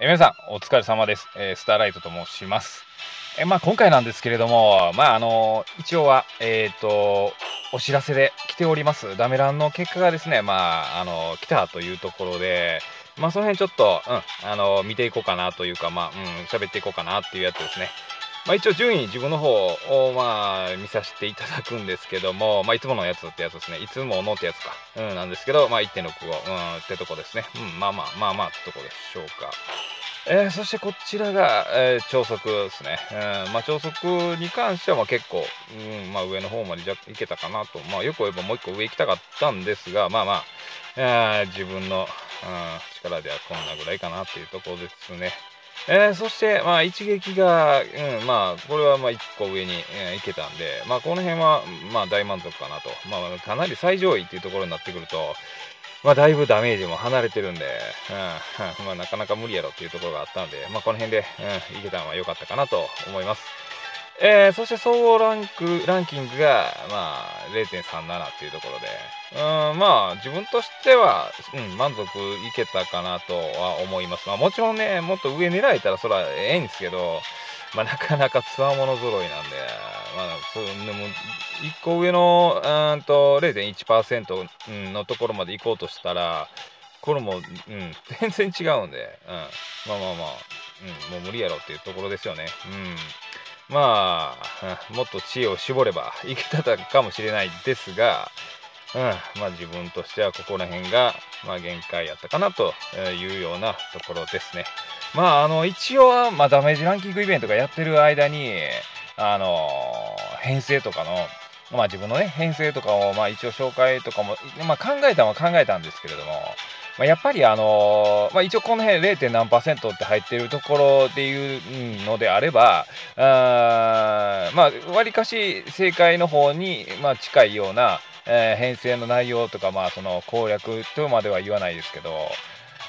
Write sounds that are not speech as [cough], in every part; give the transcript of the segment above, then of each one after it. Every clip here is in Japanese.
え皆さん、お疲れ様です。えスターライトと申します。えまあ、今回なんですけれども、まあ、あの一応は、えっ、と、お知らせで来ております。ダメランの結果がですね、まあ、あの来たというところで、まあ、その辺ちょっと、うん、あの見ていこうかなというか、まあ、うん、喋っていこうかなっていうやつですね。まあ、一応順位自分の方を、まあ、見させていただくんですけども、まあ、いつものやつってやつですね。いつものってやつか。うん、なんですけど、まあ、1.65、うん、ってとこですね。うん、まあまあ、まあまあってとこでしょうか。えーそしてこちらが、えー超速ですね。うん、まあ、超速に関してはまあ結構、うん、まあ、上の方までじゃいけたかなと。まあ、よく言えばもう一個上行きたかったんですが、まあまあ、えー自分の、うん、力ではこんなぐらいかなっていうところですね。えーそして、まあ、一撃が、うん、まあ、これはまあ1個上に、えーいけたんで、まあ、この辺は、まあ、大満足かなと。まあ、かなり最上位っていうところになってくると、まあ、だいぶダメージも離れてるんで、うん、[laughs] まあ、なかなか無理やろっていうところがあったんで、まあ、この辺で、うん、いけたのは良かったかなと思います。えーそして総合ランク、ランキングが、まあ、0.37っていうところで、うん、まあ、自分としては、うん、満足いけたかなとは思います。まあ、もちろんね、もっと上狙えたらそれはええんですけど、まあ、なかなかつわもの揃いなんで、まあ、そうでも1個上のうんと0.1%のところまで行こうとしたら、これも、うん、全然違うんで、うん、まあまあまあ、うん、もう無理やろっていうところですよね。うんまあ、もっと知恵を絞ればいけたかもしれないですが、うん、まあ自分としてはここら辺が、まあ、限界やったかなというようなところですね。まあ、あの、一応、まあ、ダメージランキングイベントがやってる間に、あの編成とかの、まあ自分のね、編成とかを、まあ一応紹介とかも、まあ考えたのは考えたんですけれども、まあ、やっぱりあのまあ一応この辺 0. 何パーセントって入ってるところでいうのであれば、あまあわりかし正解の方に、まあ、近いような、えー編成の内容とか、まあその攻略とまでは言わないですけど、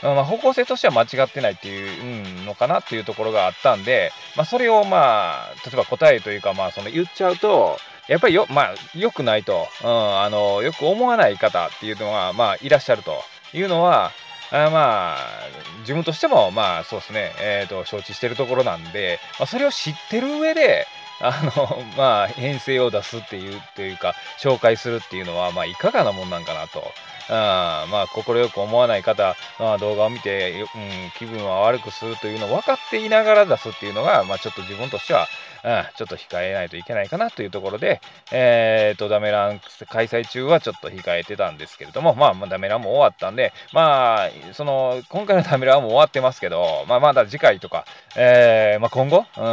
まあ、方向性としては間違ってないっていう、のかなっていうところがあったんで、まあ、それをまあ例えば答えというか、まあ、その言っちゃうとやっぱりよ,、まあ、よくないと、うん、あのよく思わない方っていうのが、まあ、いらっしゃるというのはあまあ自分としてもまあそうですね、えー、と承知しているところなんで、まあ、それを知ってる上であの [laughs] まあ編成を出すっていうというか紹介するっていうのはまあいかがなもんなんかなと。あまあ快く思わない方、まあ、動画を見て、うん、気分は悪くするというのを分かっていながら出すっていうのが、まあ、ちょっと自分としては、うん、ちょっと控えないといけないかなというところで、えー、とダメラン開催中はちょっと控えてたんですけれども、まあ、ダメランも終わったんで、まあ、その今回のダメランも終わってますけど、まあ、まだ次回とか、えーまあ、今後、うん。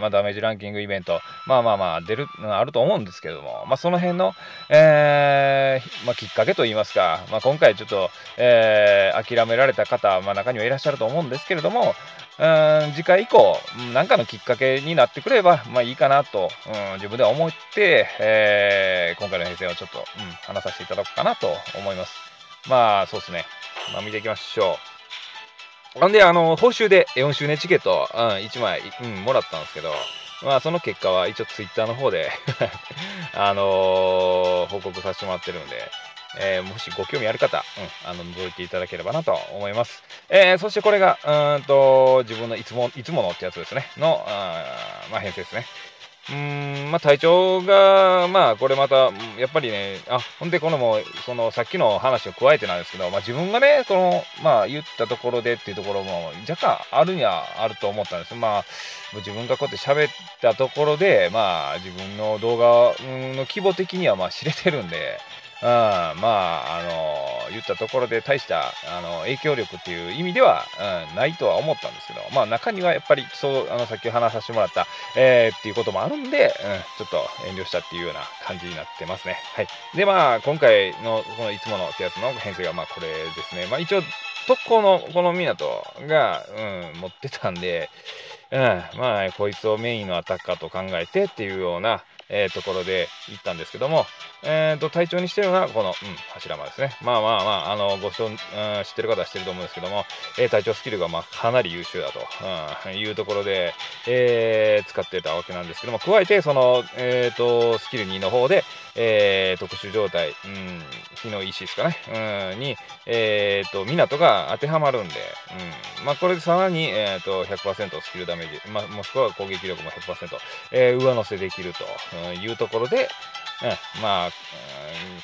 まあ、ダメージランキングイベント、まあまあまあ出る、うんあると思うんですけれども、まあ、その辺の、えーまあ、きっかけといいますか、まあ、今回ちょっと、えー諦められた方、まあ、中にはいらっしゃると思うんですけれども、うん次回以降、何かのきっかけになってくれば、まあいいかなと、うん自分では思って、えー今回の編成をちょっと、うん話させていただこうかなと思います。まあ、そうですね。まあ、見ていきましょう。なんで、あの、報酬で4周年チケット、うん、1枚、うん、もらったんですけど、まあ、その結果は一応ツイッターの方で、[laughs] あのー報告させてもらってるんで、えーもしご興味ある方、うん、あの覗いていただければなと思います。えーそしてこれが、うんと、自分のいつも、いつものってやつですね、の、あまあ、編成ですね。うん、まあ、体調が、まあ、これまた、やっぱりね、あ、ほんで、このも、その、さっきの話を加えてなんですけど、まあ、自分がね、この、まあ、言ったところでっていうところも、若干あるにはあると思ったんです。まあ、自分がこうやって喋ったところで、まあ、自分の動画の規模的には、まあ、知れてるんで、うん、まあ、あの、言ったところで大した、あの、影響力っていう意味では、うん、ないとは思ったんですけど、まあ、中にはやっぱり、そう、あの、さっき話させてもらった、えーっていうこともあるんで、うん、ちょっと遠慮したっていうような感じになってますね。はい。で、まあ、今回の、このいつものってやつの編成が、まあ、これですね。まあ、一応、特攻のこの港が、うん、持ってたんで、うん、まあ、こいつをメインのアタッカーと考えてっていうような、えー、ところで行ったんですけども、えー、と体調にしてるのはこの、うん、柱間ですね。まあまあまあ、あのご承、うん、知ってる方は知ってると思うんですけども、えー、体調スキルがまあかなり優秀だと、うん、いうところで、えー、使ってたわけなんですけども、加えて、その、えー、とスキル2の方で、えー、特殊状態、うん、火の石ですかね、うん、に、えー、と港が当てはまるんで、うん。まあ、これでさらに、えー、と100%スキルダメージ、まあ、もしくは攻撃力も100%、えー、上乗せできるというところで、うん、まあ、うん、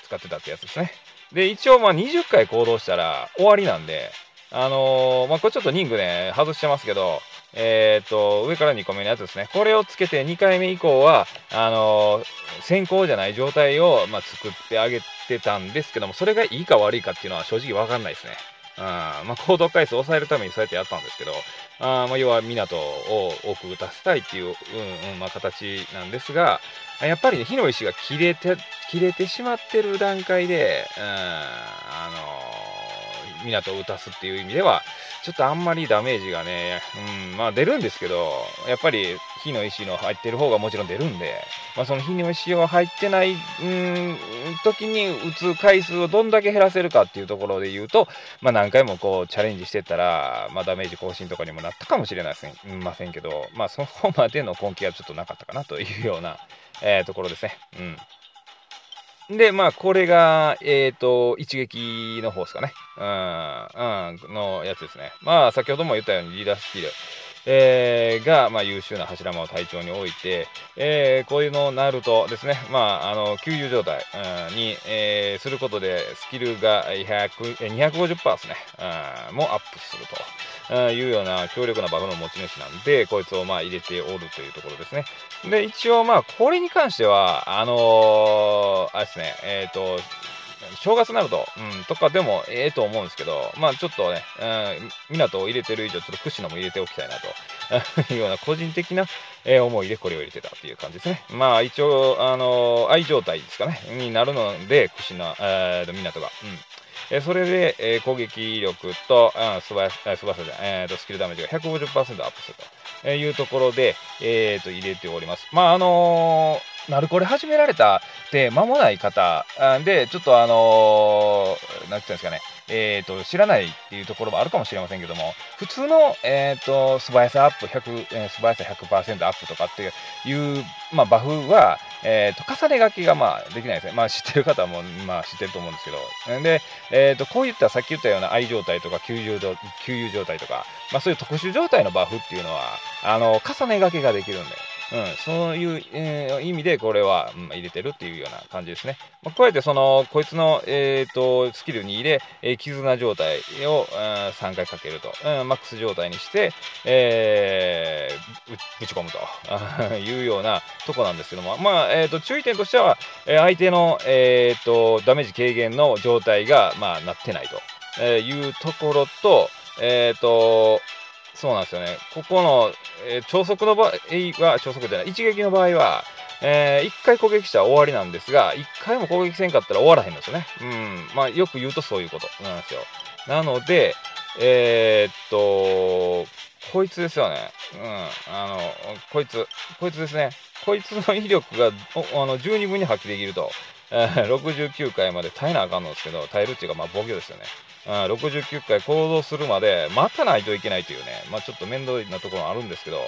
使ってたってやつですね。で、一応、まあ、20回行動したら終わりなんで、あのー、まあ、これちょっとリングね、外してますけど、えっ、と、上から2個目のやつですね。これをつけて2回目以降は、あのー、先行じゃない状態を、まあ、作ってあげてたんですけども、それがいいか悪いかっていうのは正直わかんないですね。うん、まあ、行動回数を抑えるためにそうやってやったんですけど、あまあ、要は港を多く打たせたいっていう、うんうんまあ、形なんですが、やっぱり、ね、火の石が切れて、切れてしまってる段階で、うん、あのー、港を打たすっていう意味では、ちょっとあんまりダメージがね、うん、まあ出るんですけど、やっぱり火の石の入ってる方がもちろん出るんで、まあ、その火の石を入ってない、うん、時に打つ回数をどんだけ減らせるかっていうところで言うと、まあ、何回もこうチャレンジしてったら、まあ、ダメージ更新とかにもなったかもしれませんませんけど、まあ、そこまでの根気はちょっとなかったかなというような、えー、ところですね。うんで、まあ、これが、えっ、ー、と、一撃の方ですかね。うん、うん、のやつですね。まあ、先ほども言ったようにリーダースキル。えー、が、まあ、優秀な柱間を隊長に置いて、えー、こういうのをなるとですね、まあ、あの、給油状態、うん、に、えー、することで、スキルが250%ですね、うん、もアップするというような強力なバフの持ち主なんで、こいつをまあ入れておるというところですね。で、一応まあ、これに関しては、あのー、あれですね、えっ、と、正月になると、うん、とかでもええと思うんですけど、まあちょっとね、うん、港を入れてる以上、ちょっとクシノも入れておきたいなと [laughs] いうような個人的な、えー、思いでこれを入れてたっていう感じですね。まあ一応、あのー、愛状態ですかね、になるので、クシノ、えー、港が。うんえそれで、えー、攻撃力と、うん、素早さ、素早さじゃえーと、スキルダメージが150%アップするというところで、えーと、入れております。まあ、あのーナルコレ始められたって間もない方で、ちょっとあのー、なんていうんですかね、えーと、知らないっていうところもあるかもしれませんけども、普通の、えーと、素早さアップ100、え、素早さ100%アップとかっていう、まあ、バフは、えーと、重ね書きがまあできないですね。まあ、知ってる方も、まあ、知ってると思うんですけど、で、えー、とこういったさっき言ったような愛状態とか給油給油状態とか、まあ、そういう特殊状態のバフっていうのは、あの重ね書きができるんで、うん、そういう、えー、意味でこれは、うん、入れてるっていうような感じですね。まあ、こうやってそのこいつの、えーと、スキルに入れ、えー、絆状態を、うん、3回かけると、うん、マックス状態にして、えー、ぶち込むと。[laughs] いうようなとこなんですけども、まあえーと、注意点としては、え、相手の、えーと、ダメージ軽減の状態が、まあ、なってないと。いうところと、え、ー、とそうなんですよね。ここの、えー、超速の場合は、超速じゃない、一撃の場合は、えー、1回攻撃したら終わりなんですが、1回も攻撃せんかったら終わらへんんですよね。うん。まあ、よく言うとそういうことなんですよ。なので、えー、っと、こいつですよね。うん。あの、こいつ、こいつですね。こいつの威力があの十二分に発揮できると、69回まで耐えなあかんのですけど、耐えるっていうか、まあ、防御ですよね。69回行動するまで待たないといけないというね、まあ、ちょっと面倒なところあるんですけど、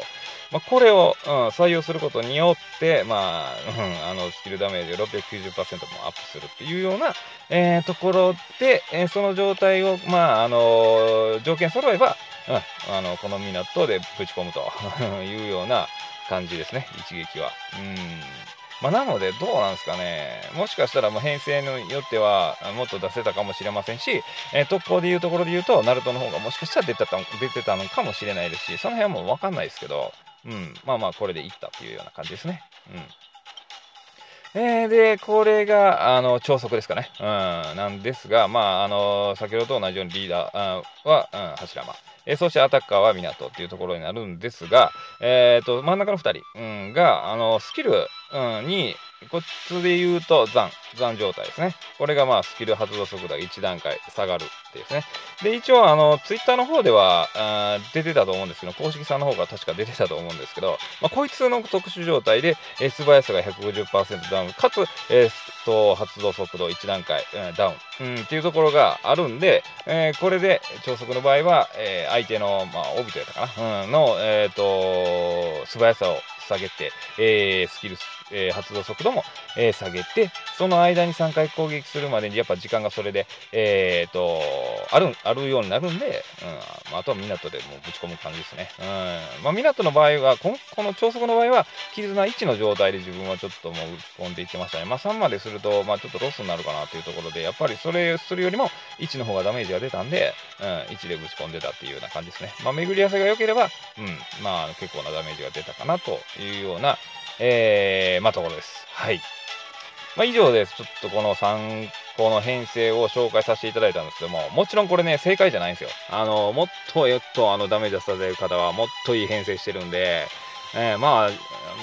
まあ、これを、うん、採用することによって、まあ、うん、あのスキルダメージが690%もアップするっていうような、えー、ところで、えー、その状態を、まあ、あの条件揃えば、うん、あのこの港でぶち込むというような感じですね、一撃は。うんまあ、なので、どうなんですかね、もしかしたら編成によってはもっと出せたかもしれませんし、えー、特攻でいうところで言うと、ナルトの方がもしかしたら出てた出てたのかもしれないですし、その辺はもう分かんないですけど、うん、まあまあ、これでいったっていうような感じですね。うんえー、で、これが、あの、超速ですかね。うん、なんですが、まあ、あの、先ほどと同じようにリーダーは、うん、柱間。えー、そしてアタッカーは港っていうところになるんですが、えーと、真ん中の2人、うん、があのスキル、うん、に、こっちで言うと残、残状態ですね。これがまあスキル発動速度が1段階下がるってですね。で、一応、あの、ツイッターの方ではあ出てたと思うんですけど、公式さんの方が確か出てたと思うんですけど、まあ、こいつの特殊状態で、えー、素早さが150%ダウン、かつ、えー、と発動速度1段階、うん、ダウン、うん、っていうところがあるんで、えー、これで超速の場合は、えー、相手の、まあ、オビトやったかな、うん、の、えっ、と、素早さを下げて、えー、スキル、えー、発動速度も、えー、下げて、その間に3回攻撃するまでにやっぱ時間がそれで、えー、と、ある、あるようになるんで、うん、あとは港でもうぶち込む感じですね。うん。まあ、港の場合は、このこの超速の場合は、絆1の状態で自分はちょっともう打ち込んでいってましたね。まあ、3まですると、まあ、ちょっとロスになるかなというところで、やっぱりそれするよりも、1の方がダメージが出たんで、うん、1でぶち込んでたっていうような感じですね。まあ、巡り合わせが良ければ、うん、まあ、結構なダメージが出たかなというような、えー、まあ、ところです。はい。まあ、以上です。ちょっとこの参考の編成を紹介させていただいたんですけども、もちろんこれね、正解じゃないんですよ。あの、もっと、えっと、あの、ダメージ出される方は、もっといい編成してるんで、えー、まあ、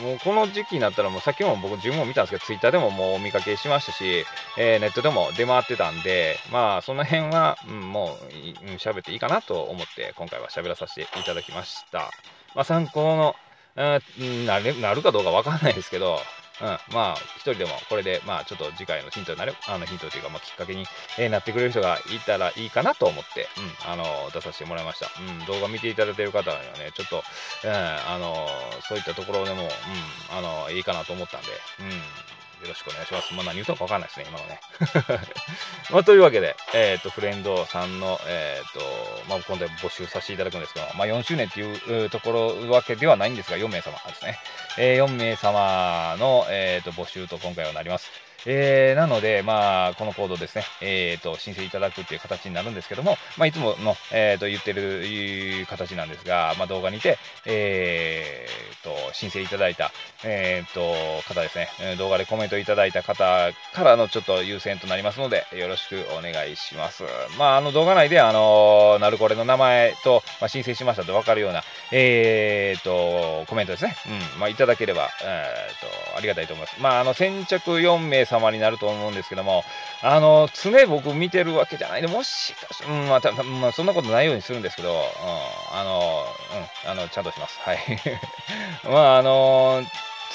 もうこの時期になったら、もうさっきも僕、自分も見たんですけど、ツイッターでももうお見かけしましたし、えー、ネットでも出回ってたんで、まあ、その辺は、うん、もう、喋、うん、っていいかなと思って、今回は喋らさせていただきました。まあ、参考の、うん、なるなるかどうかわかんないですけど、うん、まあ、一人でもこれで、まあ、ちょっと次回のヒントになる、あのヒントというか、まあ、きっかけに、えー、なってくれる人がいたらいいかなと思って、うん、あの、出させてもらいました。うん、動画見ていただいている方にはね、ちょっと、うん、あの、そういったところでも、うん、あの、いいかなと思ったんで、うん、よろしくお願いします。まあ、何言うとかわかんないですね、今のね。[laughs] まあ、というわけで、えっ、ー、と、フレンドさんの、えっ、ー、と、まあ、今度募集させていただくんですけど、まあ、4周年っていうところわけではないんですが、4名様ですね。えー、4名様の、えっ、と、募集と今回はなります。えー、なので、まあ、このコードですね、えーと、申請いただくっていう形になるんですけども、まあ、いつもの、えーと、言ってる形なんですが、まあ、動画にて、えー、申請いただいた、えー、と方ですね、動画でコメントいただいた方からのちょっと優先となりますので、よろしくお願いします。まあ、あの動画内で、あのナルコレの名前と、まあ、申請しましたと分かるような、えー、とコメントですね、うんまあ、いただければ、えー、とありがたいと思います。まあ、あの先着4名様になると思うんですけども、あの、常僕見てるわけじゃないで、もしかし、うん、まあ、まあ、そんなことないようにするんですけど、うん、あの、うん、あの、ちゃんとします。はい。[laughs] まあ、あの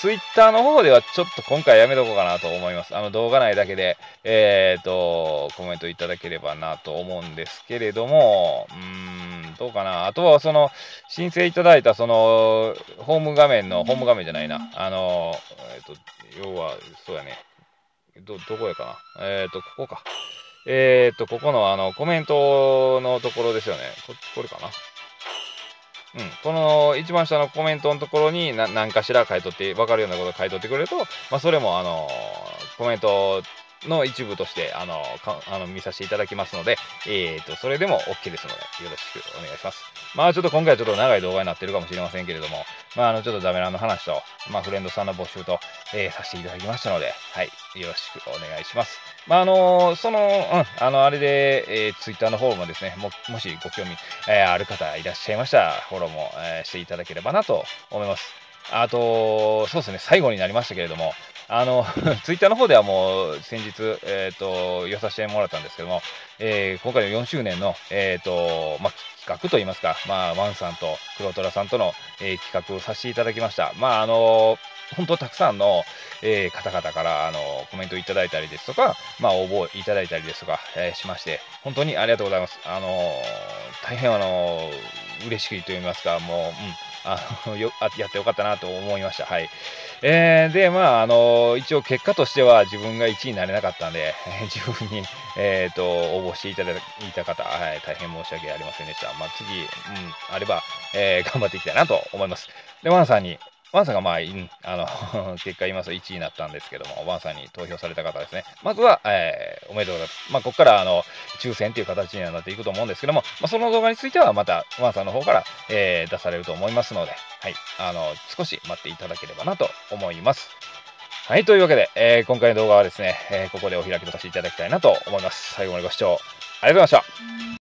ツイッターの方ではちょっと今回やめとこうかなと思います。あの動画内だけで、えっ、ー、と、コメントいただければなと思うんですけれども、うーん、どうかな。あとはその、申請いただいたその、ホーム画面の、ホーム画面じゃないな。あの、えっ、ー、と、要は、そうやね。ど、どこやかな。えっ、ー、と、ここか。えっ、ー、と、ここのあの、コメントのところですよね。こ、これかな。うん、この一番下のコメントのところに何かしら書いとって、分かるようなことを書いとってくれると、まあ、それも、あのコメントの一部として、あの、あの見させていただきますので、え、ー、と、それでも OK ですので、よろしくお願いします。まあ、ちょっと今回はちょっと長い動画になってるかもしれませんけれども、まあ、あの、ちょっとダメラの話と、まあ、フレンドさんの募集と、えー、させていただきましたので、はい、よろしくお願いします。まあ、あのその、うん、あの、あれで、えー、ツイッターの方もですね、も、もしご興味、えー、ある方いらっしゃいましたら、フォローも、えー、していただければなと思います。あと、そうですね、最後になりましたけれども、あの、[laughs] ツイッターの方ではもう先日、えっ、ー、と、言わさせてもらったんですけども、えー、今回の4周年の、えっ、ー、と、まあ、企画といいますか、まあ、ワンさんと黒虎さんとの、え企画をさせていただきました。まあ、あの本当たくさんの、え、方々からあのコメントいただいたりですとか、まあ、応募いただいたりですとか、え、しまして、本当にありがとうございます。あの大変あの嬉しいと言いますか、もう、うん、あのよあやってよかったなと思いました。はい。えー、で、まあ、あの一応結果としては自分が1位になれなかったんで、え [laughs] 自分に、えっ、ー、と、応募していただいた方、はい、大変申し訳ありませんでした。まあ、次、うん、あれば、えー、頑張っていきたいなと思います。で、ワンさんに、ワンさんがまあ、あの [laughs] 結果言いますと1位になったんですけども、ワンさんに投票された方ですね。まずは、えー、おめでとうございます。まあ、ここからあの抽選という形にはなっていくと思うんですけども、まあ、その動画についてはまたワンさんの方から、えー、出されると思いますので、はい、あの少し待っていただければなと思います。はい、というわけで、えー、今回の動画はですね、え、ここでお開きとさせていただきたいなと思います。最後までご視聴ありがとうございました。